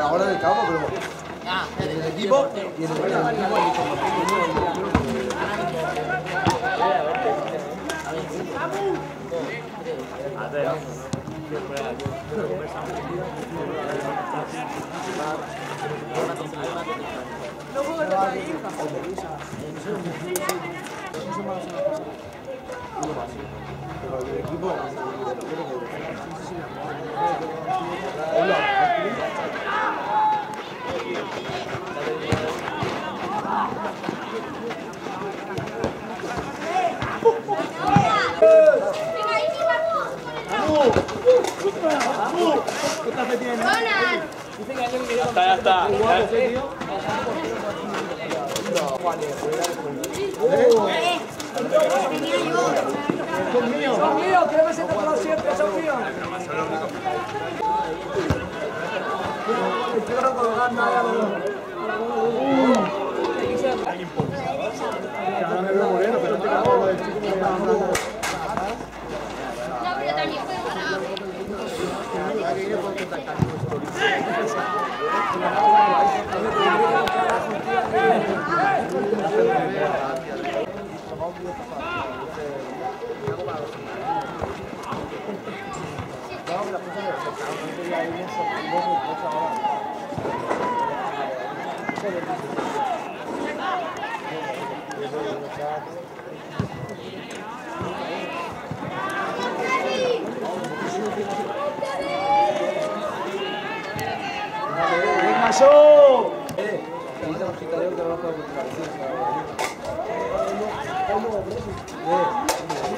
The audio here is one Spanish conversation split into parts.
Ahora en el campo, pero en el equipo y en el Pero el equipo está, ya está. Son míos, siempre, son míos. Tú tienes, tú tienes un gemelo y no misma. Tú tienes un segundo. Pero...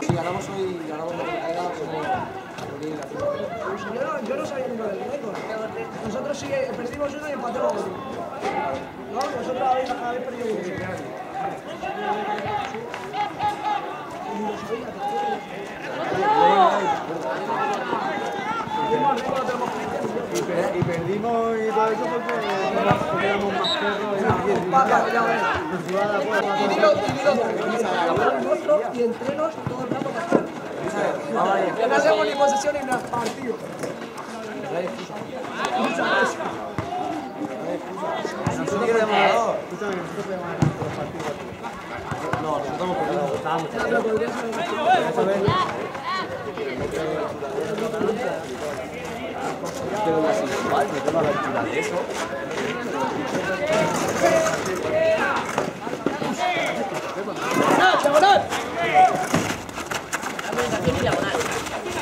Si ganamos hoy, ganamos la carrera, como Pues yo, no, yo no sabía ni lo del récord. Nosotros sí que perdimos uno y empatamos otro. No, vosotros habéis, habéis perdido uno. Y, per- y perdimos y todo eso porque éramos más perros y ves. Y dilo, y y entrenos todo el rato para Que no hacemos ni posesión ni nada, partido. No, nosotros pero podría ser Pero la igual, la.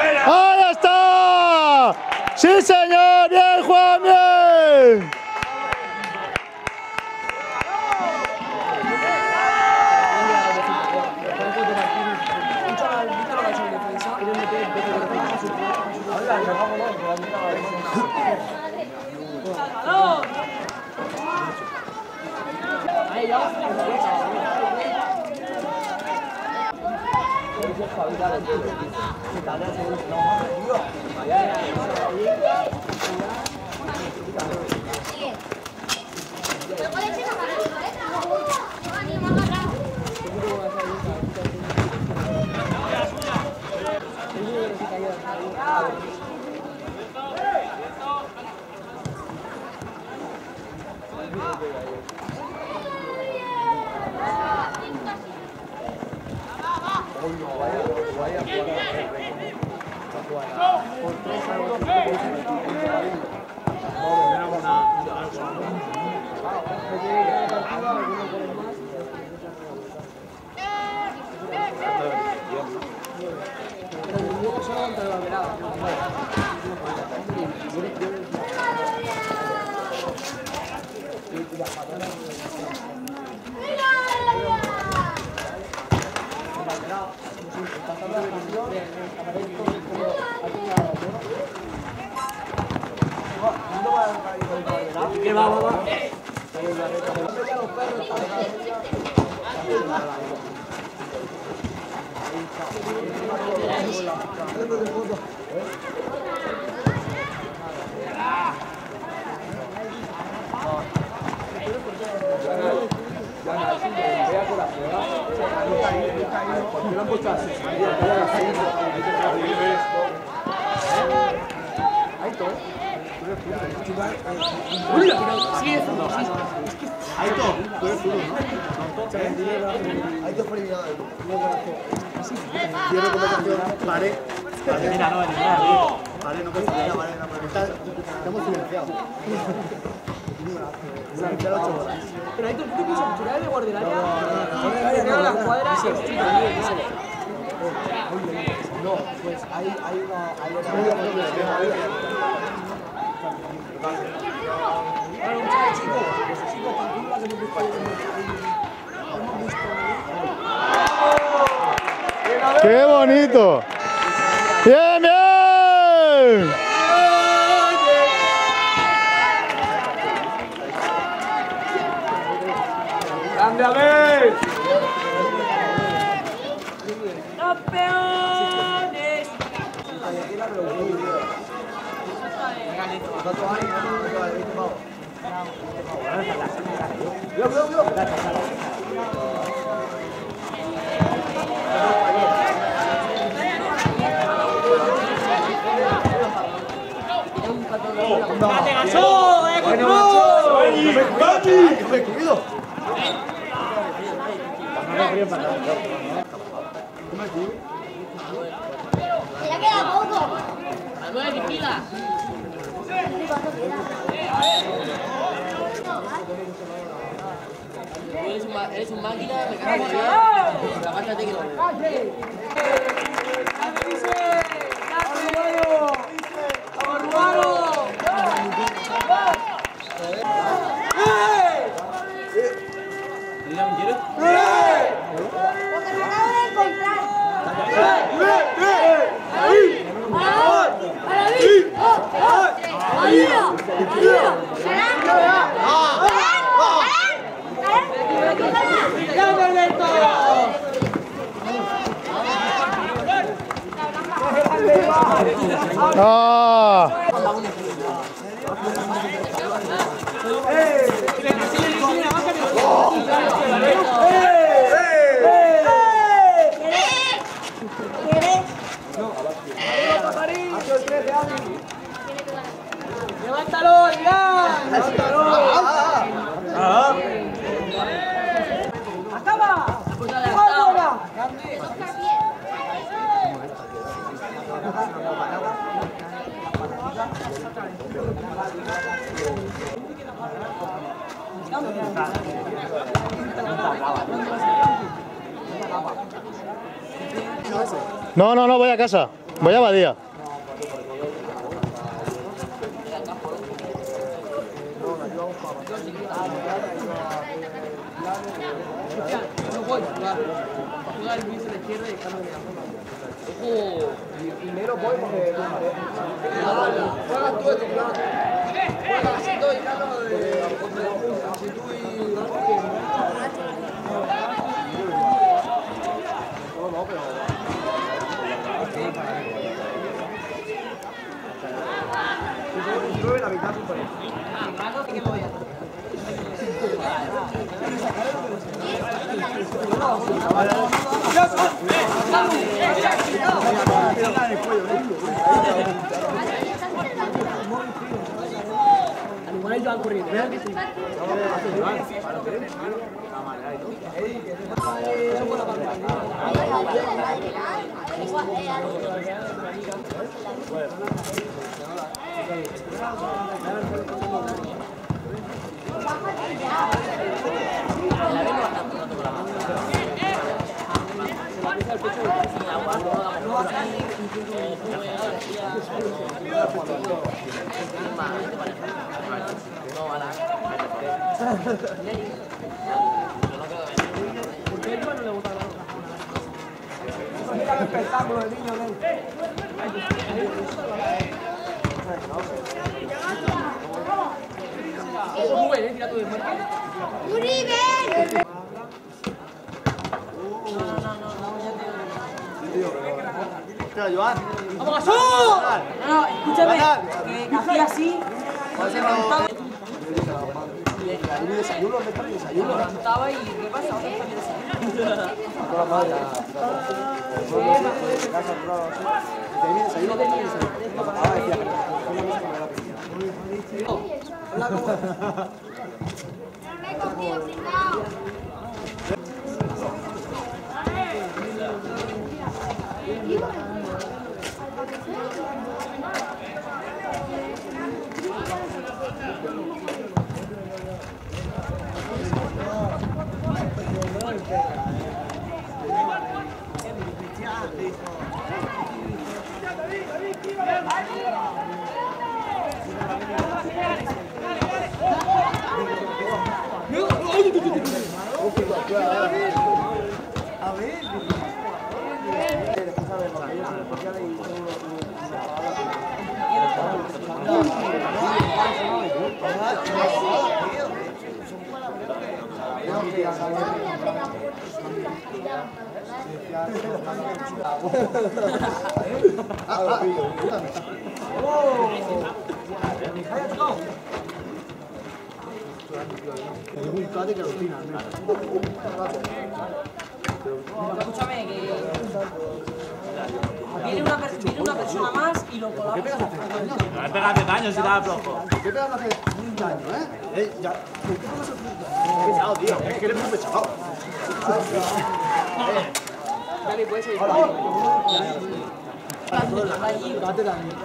¡Ahí está! ¡Sí, señor! ¡Bien, Juan! ¡Bien! ¿Qué ¿Por qué lo han puesto así? Tú, ¿no? Mira, no, no puede ser, vale, no. Estamos silenciados. Pero ahí tú ¿tú de guardia del área? Claro, la cuadra es No, pues hay, hay una. Hay una. Claro, muchachos, Yeah, man! Làm đẹp đi! Yok yok. ¡Mate, Gasol! ¡Vaya con eres un, eres un máquina, me cago en. Agáchate que lo 아. No, no, no, voy a casa. Voy a Badía. No voy a jugar. Juega el Luis a la izquierda y Carlos de la Ojo. Primero voy porque... Juegas tú de tu. Juegas si tú y Carlos de... Si tú y... la mitad Igual ellos han corrido. Vean que sí. Mira el espectáculo del niño de él. Rubén, eh, tira tu desmarque. ¡Uribe! Espera, Joan. ¡Vamos! No, no, escúchame. Que hacía así. Se levantaba. Lo levantaba y ¿qué pasa? Ahora está bien desayuno. No me confío, Gracias. Escúchame, que. Viene una, per- viene una persona más y lo colamos. No me pegaste daño si estaba flojo. ¿Qué pegas hace un año, eh? Eh, ya. Pesado, tío. Es que eres muy pesado. Dale, puedes ir. Allí. Date también.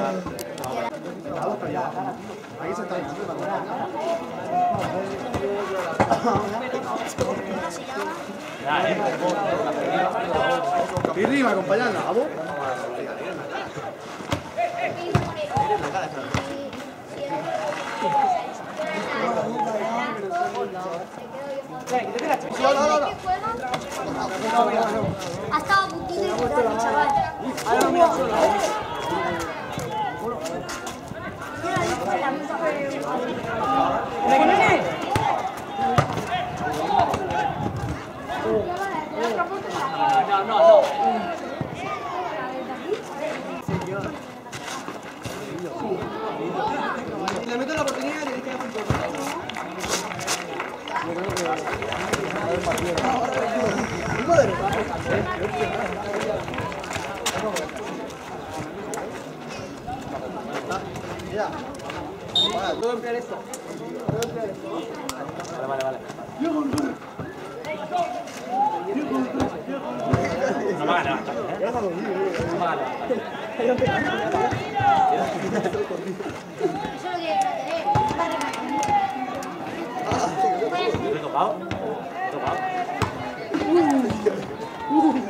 Dale salsa, ¿no? Ahí se está diciendo la eh. Y rima, acompañarla, ¿vamos? Ha estado a puntito de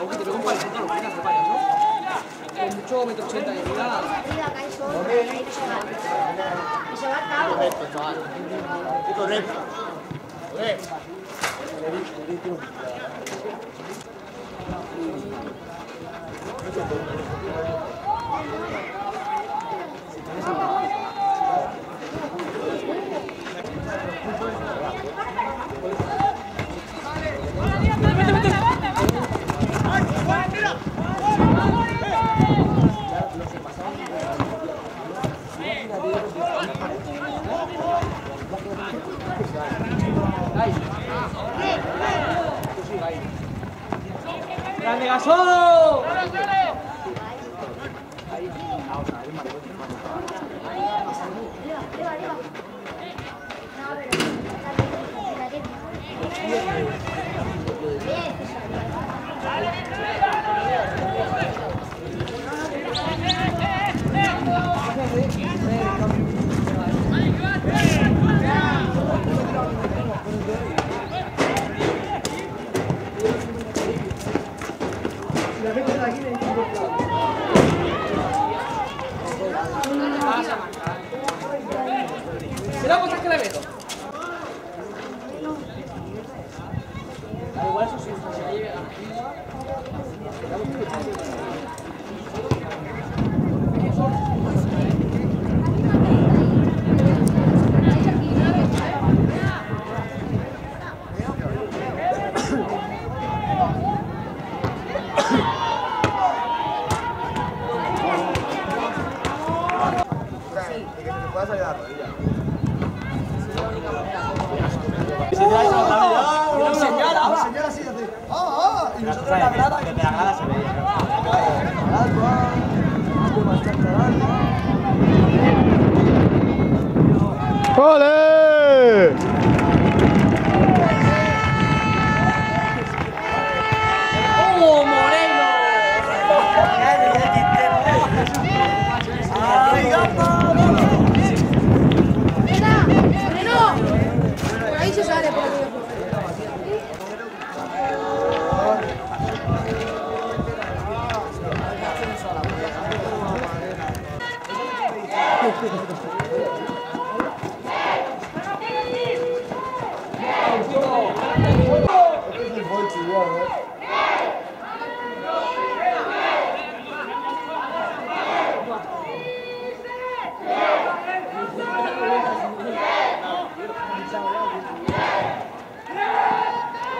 Aunque te pego un palizón, lo quitas, el payaso. Con mucho metro ochenta de vida. Y se va a. ¡Grande! Arriba, arriba, arriba. No, pero la técnica, la técnica. Bien. Mira cosas que le meto. Igual eso sí, si la lleve Así. Ah, ah, y nosotros la la. ¡Oh, Moreno! Venga, Moreno. Por ahí se sale, por ahí.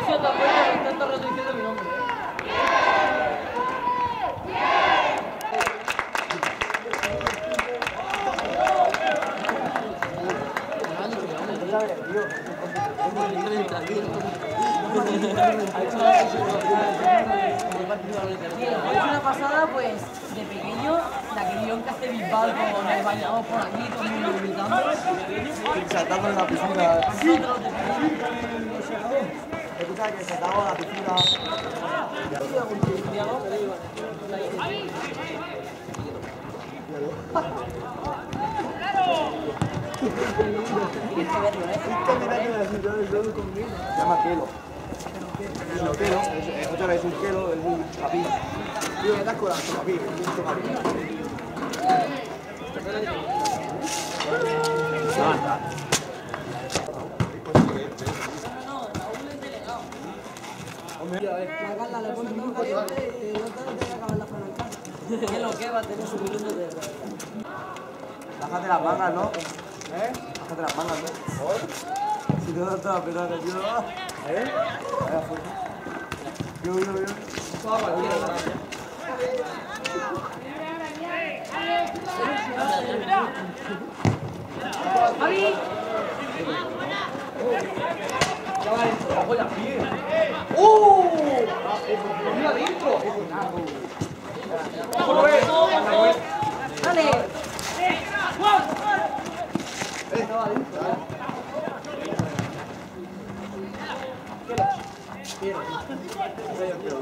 Yo tampoco intento reducir mi nombre. Sí, hoy es una pasada, pues, de pequeño, la que vio en Castelbisbal con el bailamos por aquí, todo el mundo gritando. Saltando en la piscina. Nosotros de pequeño. Escucha que saltamos en la piscina. Se llama Kelo. Es un Kelo, es- otra vez un Kelo, es un chapín. Tío, ¿qué tal con la un. La le pone todo caliente y no te la lo que va a tener su minuto de Bájate las mangas, ¿no? ¿Eh? Bájate las mangas, ¿no? Si no, no te va a pegar, tío. ¿Eh? Yo, yo, yo.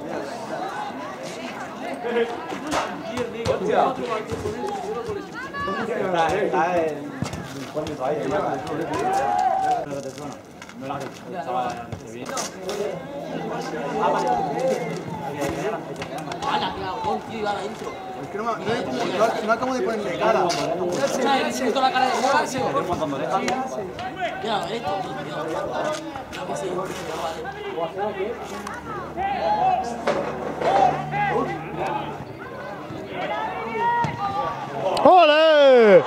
Gracias. ¡Dale! Está, está en... ¡Hala, qué agón, tío! Iba adentro. Es que no, no, no, no acabo de ponerle cara. Se la cara de sí. Vale. ¡Ole!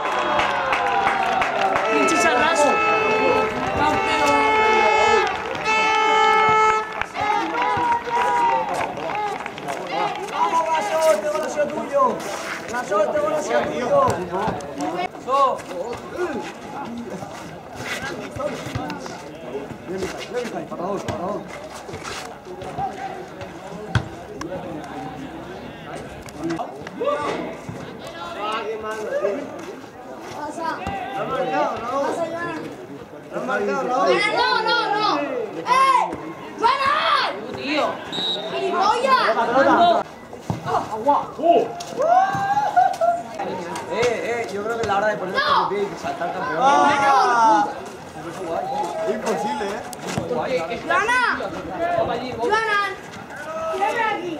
Pasa. No han marcado. Pasa, Joana. No han marcado. Joana, no, no, no. ¡Eh! ¡Joana! Tío. ¡Gilipollas! Eh, eh, yo creo que es la hora de poner No. el pie y saltar campeón. ¡Ah! Imposible, eh. ¡Joana! ¡Joana! ¡Tírame aquí!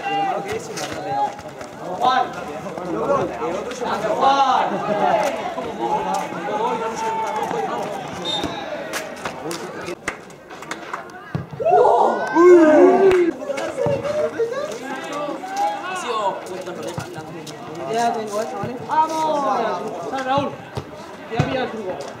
pasa Juan. Ha sido puesto en orejas. Ya tengo esto, ¿vale? ¡Vamos! ¡Sal, Raúl! Ya pilla el truco.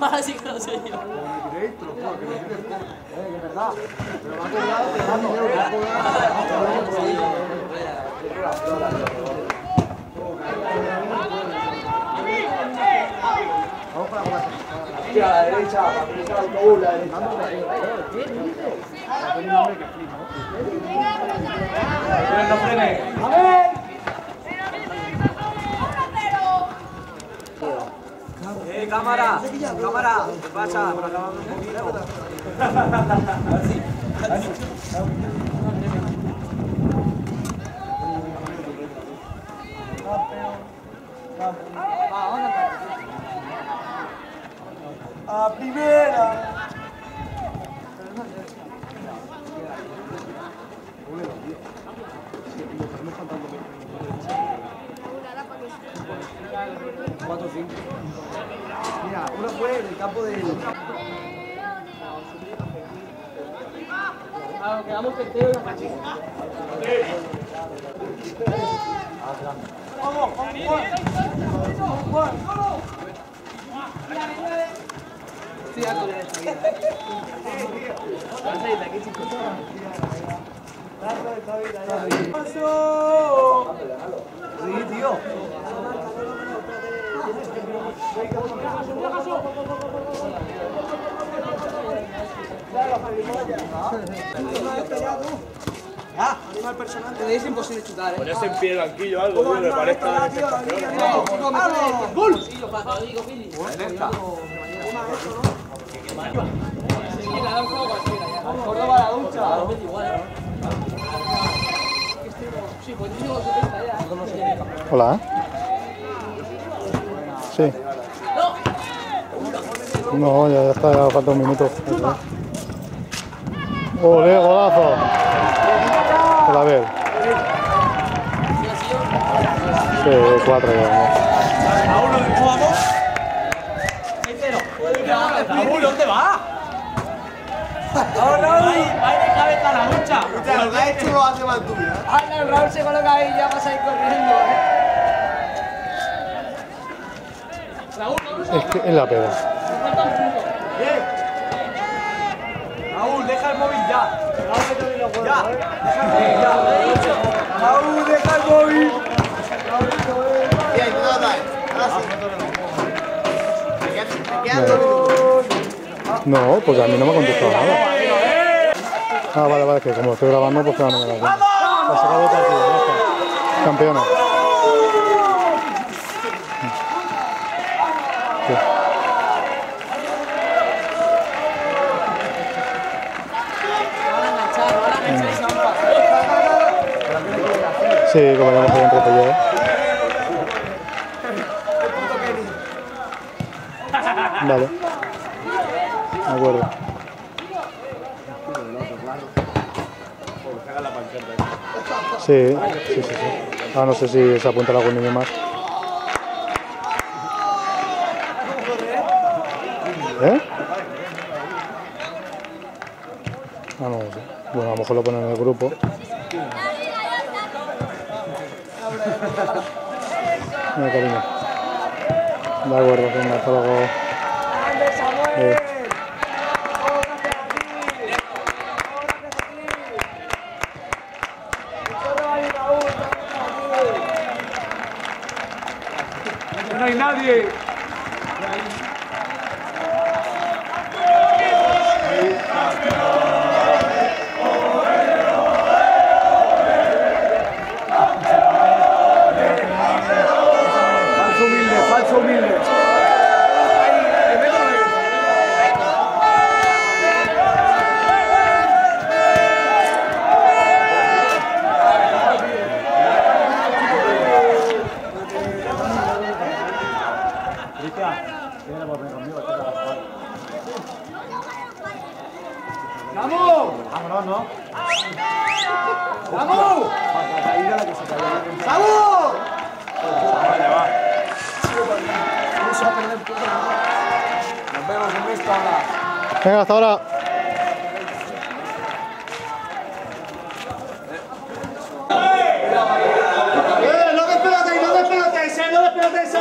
Ahora sí que lo sé yo. A la derecha, para que el autobús, la derecha. Venga, No frenes. Cámara, cámara, ¿qué pasa? Para acabar un poquito. A primera. Cuatro, cinco. Campo del. Claro, quedamos terceros la ¡Paso! Sí, tío. Ya, animal personal. Es imposible chutar, ¿eh? Ponerse en pie el banquillo o algo, tío, me parece ¡Gol! Córdoba la ducha. Sí, pues yo digo 70 ya. Hola. Sí. No, ya, está, ya falta un minuto. ¡Ole, golazo! Por a ver. Sí, cuatro ya. Raúl, ¿dónde va? ¡Ahora, Raúl! ¡Va de cabeza a la lucha! Lo que ha hecho lo hace mal. Anda, el Raúl se coloca ahí y ya vas a ir corriendo, ¿eh? Es que es la pega. Raúl, deja el móvil ya. Ya, deja el móvil ya. Raúl, deja el móvil. Bien, tú no porque a mí no me ha contestado nada. Ah, vale, vale, que como lo estoy grabando, pues claro, no me da cuenta. Ha sacado el partido, ya está. Campeona. Sí, como ya entre ellos, ¿eh? Vale. De acuerdo. Sí, sí, sí, sí. Ah, no sé si se apunta algún niño más. ¿Eh? Ah, no. Bueno, a lo mejor lo ponen en el grupo. Venga, cariño. De acuerdo, venga, hasta luego. Eh. ¡Vamos! ¡Vamos! Nos vemos en esta hora. Venga, hasta ahora. ¡Eh, no despelotéis, no despelotéis, eh, no despelotéis